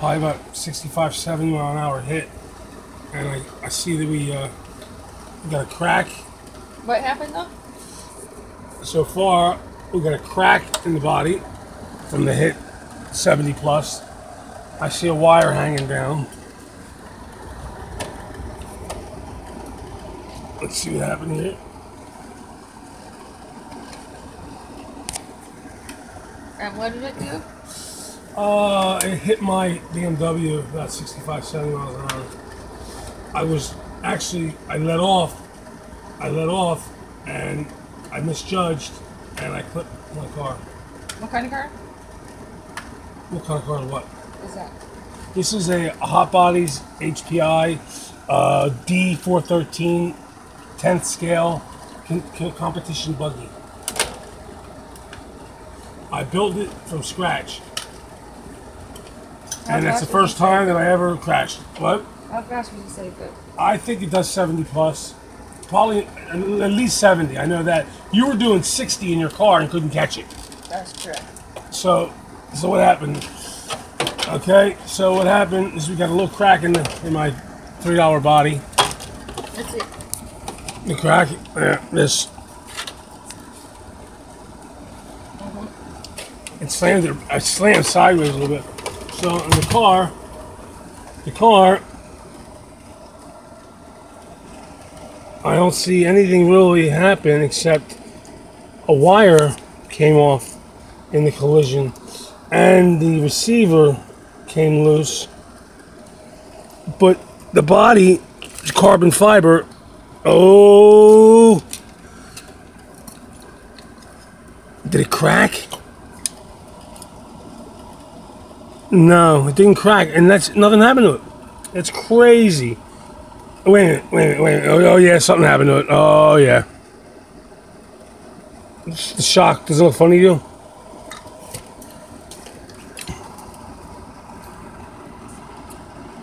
probably about 65, 70 mile an hour hit. And I, I see that we, uh, we got a crack. What happened though? So far, we got a crack in the body from the hit 70 plus. I see a wire hanging down. Let's see what happened here. And what did it do? Uh, it hit my BMW about 65, 70 miles an hour. I was actually, I let off, I let off, and I misjudged, and I clipped my car. What kind of car What kind of car? What? is that? This is a Hot Bodies HPI uh, D413 10th scale competition buggy. I built it from scratch, and it's the first time that I ever crashed. What? How fast would you say it goes? I think it does 70 plus. Probably at least 70. I know that. You were doing 60 in your car and couldn't catch it. That's correct. So, so what happened? Okay, so what happened is we got a little crack in the in my three dollar body. Let's see. The crack, yeah, this. Uh-huh. It slammed it. I slammed sideways a little bit. So in the car, the car, I don't see anything really happen except a wire came off in the collision, and the receiver came loose. But the body, carbon fiber, Oh! Did it crack? No, it didn't crack, and that's nothing happened to it. That's crazy. Wait a minute, wait a minute, wait a minute. Oh, oh yeah, something happened to it. Oh yeah. The shock doesn't look funny to you?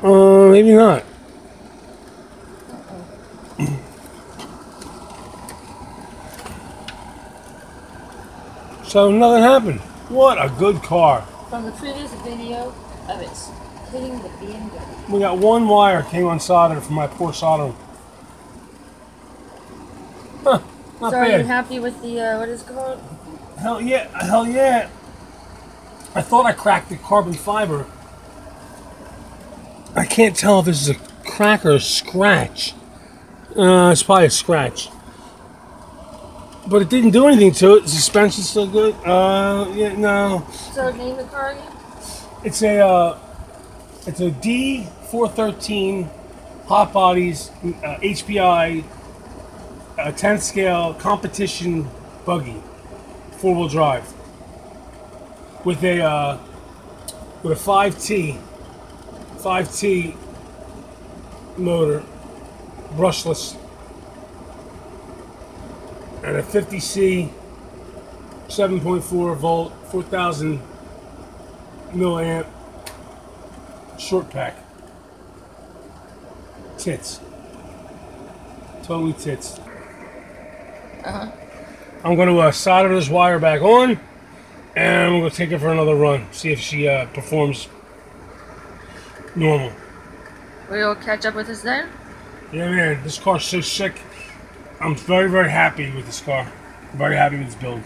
Uh, maybe not. So nothing happened. What a good car. From the previous video of it hitting the BMW. We got one wire came unsoldered from my poor soldering. Huh, not so are you happy with the uh, what is it called? hell yeah, hell yeah. I thought I cracked the carbon fiber. I can't tell if this is a crack or a scratch. Uh, it's probably a scratch. But it didn't do anything to it. Suspension's still good. Uh, yeah, no. So name the car again. It's a uh, it's a D four thirteen hot bodies uh, HPI uh, 10th scale competition buggy, four wheel drive, with a uh, with a five T five T motor, brushless, and a 50C 7.4 volt 4000 milliamp short pack. Tits. Totally tits. Uh huh. I'm going to uh, solder this wire back on, and I'm going to take her for another run. See if she uh, performs normal. We'll catch up with us then. Yeah, man, this car's so sick. I'm very, very happy with this car. I'm very happy with this build.